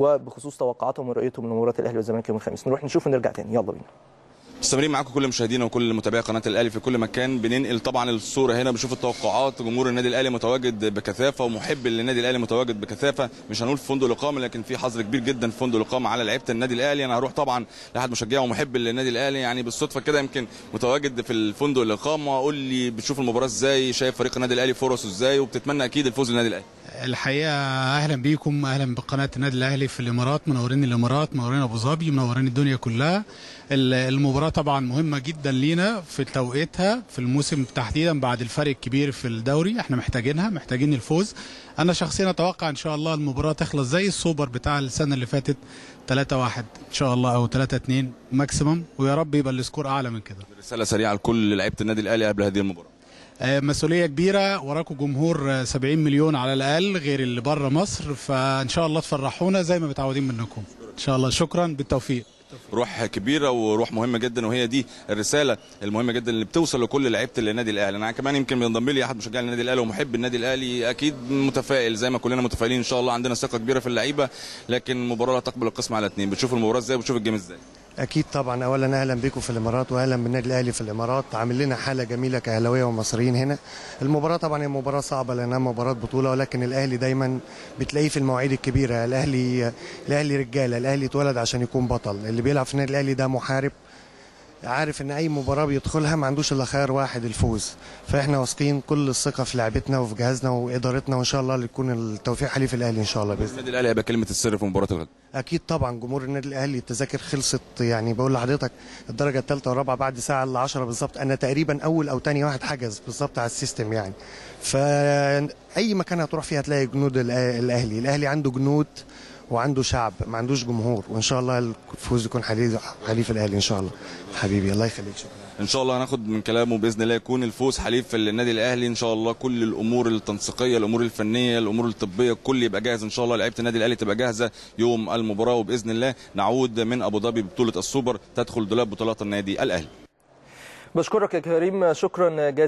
وبخصوص توقعاتهم ورؤيتهم لمباراة الأهلي والزمالك يوم الخميس. نروح نشوف ونرجع تاني. يلا بينا. مستمرين معاكم كل مشاهدينا وكل متابعي قناة الأهلي في كل مكان. بننقل طبعا الصورة هنا بنشوف التوقعات. جمهور النادي الأهلي متواجد بكثافة ومحب للنادي الأهلي متواجد بكثافة. مش هنقول في فندق الإقامة لكن في حظر كبير جدا في فندق الإقامة على لعيبة النادي الأهلي. أنا هروح طبعا لأحد مشجع ومحب للنادي الأهلي يعني بالصدفة كده يمكن متواجد في الفندق الإقامة. قول لي بتشوف المباراة إزاي؟ شايف فريق النادي الأهلي فرصه إزاي؟ وبتتمنى أكيد الفوز للنادي الأهلي. الحقيقة أهلا بيكم أهلا بقناة النادي الأهلي في الإمارات منورين الإمارات منورين أبو ظبي منورين الدنيا كلها. المباراة طبعا مهمة جدا لينا في توقيتها في الموسم تحديدا بعد الفرق الكبير في الدوري. إحنا محتاجينها محتاجين الفوز. أنا شخصيا أتوقع إن شاء الله المباراة تخلص زي السوبر بتاع السنة اللي فاتت 3 1 إن شاء الله أو 3 2 maximum ويا رب يبقى ال score أعلى من كده. رسالة سريعة لكل لعيبة النادي الأهلي قبل هذه المباراة. مسؤولية كبيرة. وراكم جمهور 70 مليون على الأقل غير اللي بره مصر. فإن شاء الله تفرحونا زي ما متعودين منكم. إن شاء الله. شكرا. بالتوفيق. روح كبيرة وروح مهمة جدا. وهي دي الرسالة المهمة جدا اللي بتوصل لكل لعيبة النادي الأهلي. أنا كمان يمكن بينضم لي أحد مشجعي النادي الأهلي ومحب النادي الأهلي أكيد متفائل زي ما كلنا متفائلين. إن شاء الله عندنا ثقة كبيرة في اللعيبة لكن المباراه لا تقبل القسم على اثنين بتشوف المباراة إزاي؟ وبتشوف الجيم إزاي؟ أكيد طبعا. اولا أهلا بكم في الإمارات واهلا بالنادي الأهلي في الإمارات. عامل لنا حالة جميلة كأهلاوية ومصريين هنا. المباراة طبعا هي مباراة صعبة لأنها مباراة بطولة ولكن الأهلي دايما بتلاقيه في المواعيد الكبيرة. الأهلي الأهلي رجالة الأهلي اتولد عشان يكون بطل. اللي بيلعب في النادي الأهلي ده محارب. عارف إن أي مباراة بيدخلها ما عندوش إلا خيار واحد الفوز. فإحنا واثقين كل الثقة في لعبتنا وفي جهازنا وإدارتنا وإن شاء الله يكون التوفيق حليف الأهلي إن شاء الله بإذن النادي الأهلي هيبقى كلمة السر في مباراة الغد. أكيد طبعا. جمهور النادي الأهلي التذاكر خلصت يعني بقول لحضرتك الدرجة الثالثة والرابعة بعد ساعه الا 10 بالظبط. أنا تقريبا أول أو ثاني واحد حجز بالظبط على ال system يعني. فاي مكان هتروح فيه هتلاقي جنود الأهلي. الأهلي عنده جنود وعنده شعب ما عندوش جمهور وإن شاء الله الفوز يكون حليف حليف الأهلي إن شاء الله. حبيبي الله يخليك شكرا. إن شاء الله هناخد من كلامه بإذن الله يكون الفوز حليف للنادي الأهلي. إن شاء الله كل الأمور التنسيقية الأمور الفنية الأمور الطبية الكل يبقى جاهز. إن شاء الله لعيبة النادي الأهلي تبقى جاهزة يوم المباراة. وبإذن الله نعود من أبو ظبي ببطولة السوبر تدخل دولاب بطولات النادي الأهلي. بشكرك يا كريم شكرا جزيلا.